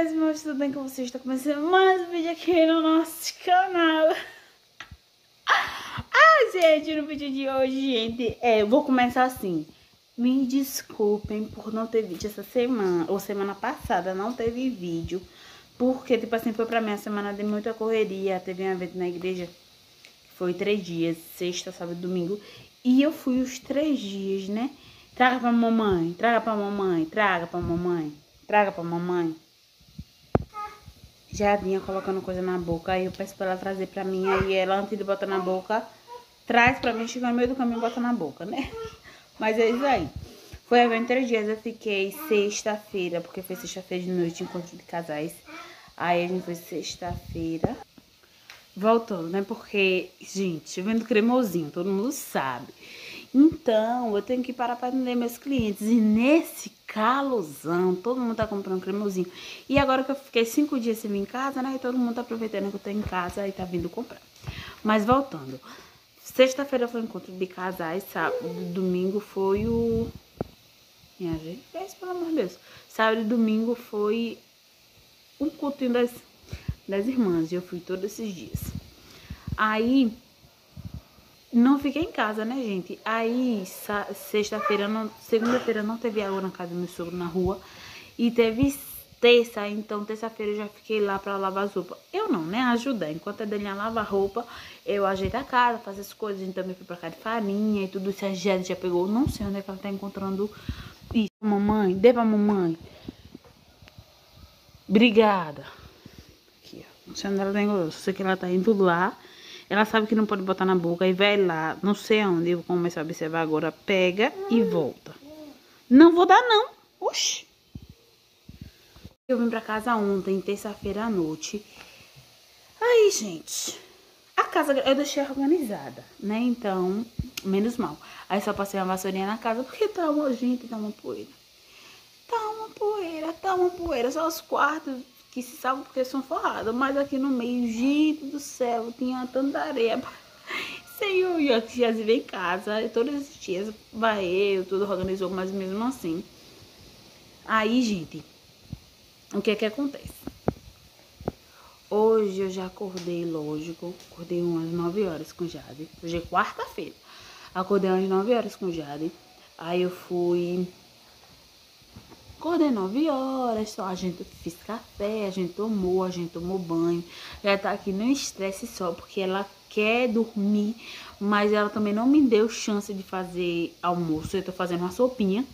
Meus irmãos, tudo bem com vocês? Está começando mais um vídeo aqui no nosso canal. Ah, gente, no vídeo de hoje, gente, é, eu vou começar assim. Me desculpem por não ter vídeo essa semana, ou semana passada, não teve vídeo. Porque, tipo assim, foi pra mim a semana de muita correria. Teve um evento na igreja, foi três dias, sexta, sábado e domingo. E eu fui os três dias, né? Traga pra mamãe, traga pra mamãe, traga pra mamãe, traga pra mamãe já vinha colocando coisa na boca. Aí eu peço pra ela trazer pra mim. Aí ela, antes de botar na boca, traz pra mim, chega no meio do caminho e bota na boca, né? Mas é isso aí. Foi evento três dias. Eu fiquei sexta-feira, porque foi sexta-feira de noite, encontro de casais. Aí a gente foi sexta-feira. Voltando, né? Porque, gente, vendo cremosinho, todo mundo sabe. Então, eu tenho que parar para atender meus clientes. E nesse calosão, todo mundo tá comprando cremosinho. E agora que eu fiquei cinco dias sem vir em casa, né? E todo mundo tá aproveitando que eu tô em casa e tá vindo comprar. Mas voltando. Sexta-feira foi o encontro de casais, sábado, domingo foi o... Minha gente, é isso, pelo amor de Deus. Sábado e domingo foi um cultinho das, das irmãs. E eu fui todos esses dias. Aí, não fiquei em casa, né, gente? Aí, sexta-feira, segunda-feira não teve água na casa do meu sogro na rua. E teve terça, então terça-feira eu já fiquei lá pra lavar as roupas. Eu não, né? Ajudar. Enquanto a Delinha lava a roupa, eu ajeito a casa, faço as coisas. Gente também fui pra cá de farinha e tudo isso. A Jéssica já pegou, não sei onde é que ela tá encontrando isso. Mamãe, dê pra mamãe. Obrigada. Aqui, ó. Não sei onde ela tá encontrando. Sei que ela tá indo lá. Ela sabe que não pode botar na boca e vai lá, não sei onde, eu vou começar a observar agora. Pega e volta. Não vou dar, não. Oxi. Eu vim pra casa ontem, terça-feira à noite. Aí, gente, a casa eu deixei organizada, né? Então, menos mal. Aí só passei uma vassourinha na casa, porque tá uma, gente, tá uma poeira. Tá uma poeira, tá uma poeira. Só os quartos que se salvam porque são forrados. Mas aqui no meio, gente do céu, tinha tanta areia. Senhor, e aqui já vem em casa, todos esses dias vai eu, tudo organizou, mas mesmo assim. Aí, gente, o que é que acontece? Hoje eu já acordei, lógico, acordei umas 9 horas com Jade. Hoje é quarta-feira. Acordei umas 9 horas com Jade. Aí eu fui Acordei 9 horas, só a gente fez café, a gente tomou, a gente tomou banho. Ela tá aqui no estresse só, porque ela quer dormir, mas ela também não me deu chance de fazer almoço. Eu tô fazendo uma sopinha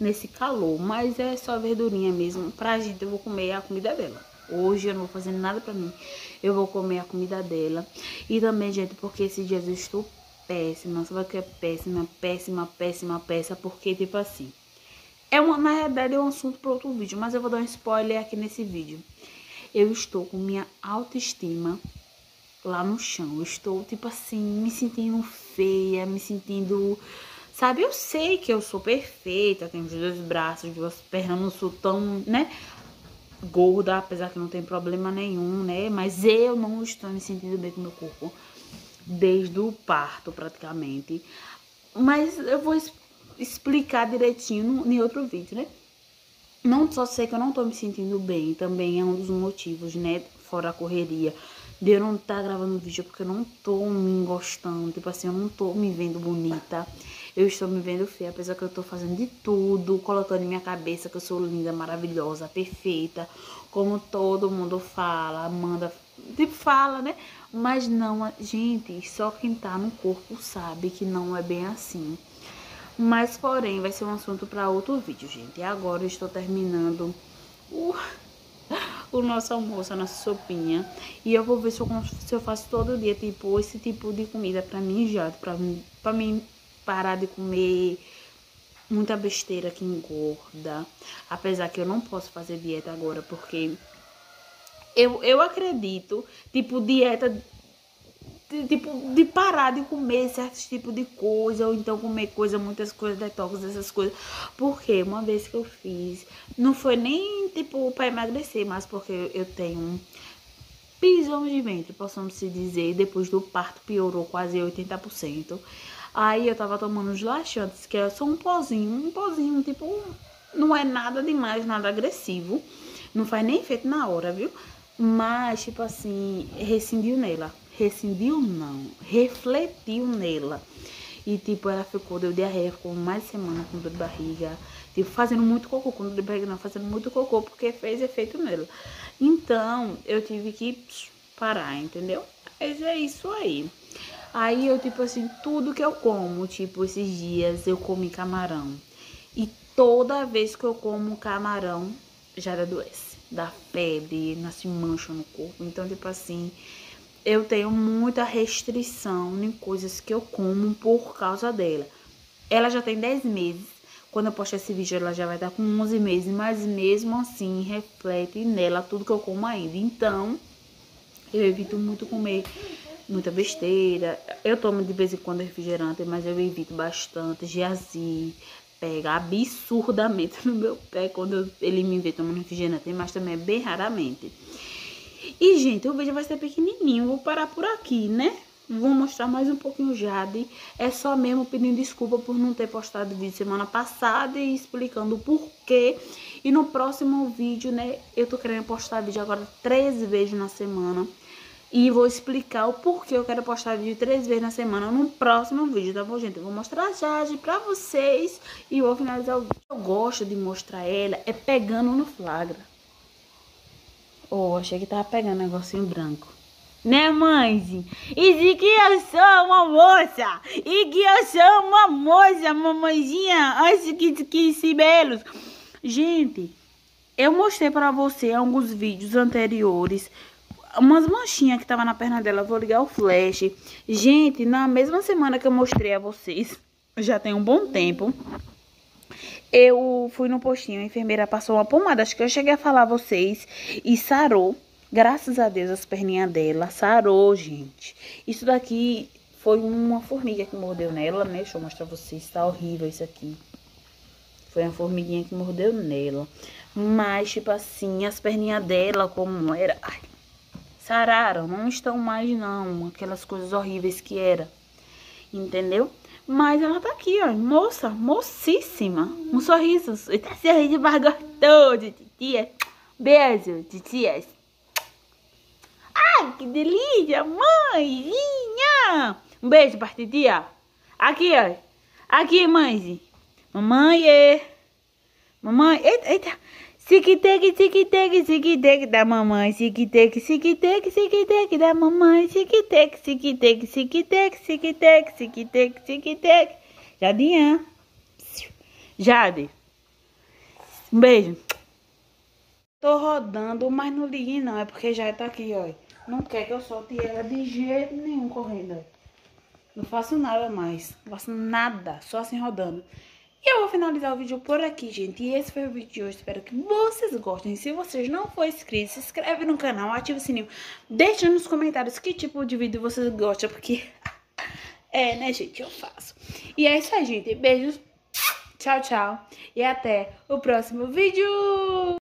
nesse calor, mas é só verdurinha mesmo. Pra gente, eu vou comer a comida dela. Hoje eu não vou fazer nada pra mim. Eu vou comer a comida dela. E também, gente, porque esses dias eu estou péssima. Sabe o que é péssima, péssima, péssima, péssima? Porque, tipo assim... É uma, na realidade é um assunto para outro vídeo, mas eu vou dar um spoiler aqui nesse vídeo. Eu estou com minha autoestima lá no chão. Eu estou, tipo assim, me sentindo feia, me sentindo... Sabe, eu sei que eu sou perfeita, tenho os dois braços, duas pernas, não sou tão, né, gorda, apesar que não tem problema nenhum, né? Mas eu não estou me sentindo bem com meu corpo desde o parto, praticamente. Mas eu vou explicar direitinho em outro vídeo, né? Não só sei que eu não tô me sentindo bem, também é um dos motivos, né? Fora a correria, de eu não estar tá gravando vídeo porque eu não tô me gostando, tipo assim, eu não tô me vendo bonita. Eu estou me vendo feia, apesar que eu tô fazendo de tudo, colocando em minha cabeça que eu sou linda, maravilhosa, perfeita, como todo mundo fala, Amanda, tipo, fala, né? Mas não, gente, só quem tá no corpo sabe que não é bem assim. Mas, porém, vai ser um assunto para outro vídeo, gente. E agora eu estou terminando o, o nosso almoço, a nossa sopinha. E eu vou ver se eu, se eu faço todo dia, tipo, esse tipo de comida para mim já, pra, pra mim parar de comer muita besteira que engorda. Apesar que eu não posso fazer dieta agora, porque eu, eu acredito, tipo, dieta tipo, de parar de comer certos tipos de coisa, ou então comer coisa, muitas coisas detox, essas coisas. Porque uma vez que eu fiz, não foi nem tipo para emagrecer, mas porque eu tenho ventre, possamos se dizer, depois do parto piorou quase 80%. Aí eu tava tomando os laxantes, que é só um pozinho, um pozinho, tipo, não é nada demais, nada agressivo. Não faz nem efeito na hora, viu? Mas, tipo assim, rescindiu nela. Rescindiu não, refletiu nela. E, tipo, ela ficou, deu diarreia, ficou mais de semana com dor de barriga. Tipo, fazendo muito cocô, com dor de barriga não, fazendo muito cocô, porque fez efeito nela. Então, eu tive que parar, entendeu? Mas é isso aí. Aí eu, tipo assim, tudo que eu como, tipo, esses dias eu comi camarão. E toda vez que eu como camarão, já adoece. Dá febre, nasce mancha no corpo. Então, tipo assim, eu tenho muita restrição em coisas que eu como por causa dela. Ela já tem 10 meses. Quando eu postar esse vídeo, ela já vai estar com 11 meses. Mas mesmo assim, reflete nela tudo que eu como ainda. Então, eu evito muito comer muita besteira. Eu tomo de vez em quando refrigerante, mas eu evito bastante. Giazi pega absurdamente no meu pé quando ele me vê tomando refrigerante, mas também é bem raramente. E, gente, o vídeo vai ser pequenininho, vou parar por aqui, né? Vou mostrar mais um pouquinho Jade. É só mesmo pedindo desculpa por não ter postado vídeo semana passada e explicando o porquê. E no próximo vídeo, né, eu tô querendo postar vídeo agora três vezes na semana. E vou explicar o porquê eu quero postar vídeo três vezes na semana no próximo vídeo, tá bom, gente? Eu vou mostrar a Jade pra vocês e vou finalizar o vídeo. Eu gosto de mostrar ela é pegando no flagra. Oh, achei que tava pegando um negocinho branco. Né, mãezinha? E que eu sou uma moça! E que eu sou uma moça, mamãezinha! Olha que, que cibelos! Gente, eu mostrei pra você alguns vídeos anteriores umas manchinhas que tava na perna dela. Vou ligar o flash. Gente, na mesma semana que eu mostrei a vocês, já tem um bom tempo, eu fui no postinho, a enfermeira passou uma pomada, acho que eu cheguei a falar a vocês, e sarou. Graças a Deus, as perninhas dela sarou, gente. Isso daqui foi uma formiga que mordeu nela, né? Deixa eu mostrar pra vocês, tá horrível isso aqui. Foi uma formiguinha que mordeu nela. Mas, tipo assim, as perninhas dela, como era... Ai, sararam, não estão mais não, aquelas coisas horríveis que era, entendeu? Mas ela tá aqui, ó, moça, mocíssima, um sorriso, tá sorriso mais gostoso, titia, beijo, titias. Ai, que delícia, mãezinha, um beijo pra aqui, ó, aqui, mãezinha, mamãe, mamãe, eita, eita, Siquiteque, siquiteque, siquiteque da mamãe. Siquiteque, siquiteque, siquiteque da mamãe. Siquiteque, siquiteque, siquiteque, siquiteque, siquiteque, siquiteque. Jadinha. Jade. Um beijo. Tô rodando, mas não liguei não. É porque já tá aqui, ó. Não quer que eu solte ela de jeito nenhum correndo. Não faço nada mais. Não faço nada. Só assim rodando. E eu vou finalizar o vídeo por aqui, gente. E esse foi o vídeo de hoje. Espero que vocês gostem. Se vocês não for inscrito, se inscreve no canal, ativa o sininho. Deixa nos comentários que tipo de vídeo vocês gostam, porque... é, né, gente? Eu faço. E é isso aí, gente. Beijos. Tchau, tchau. E até o próximo vídeo.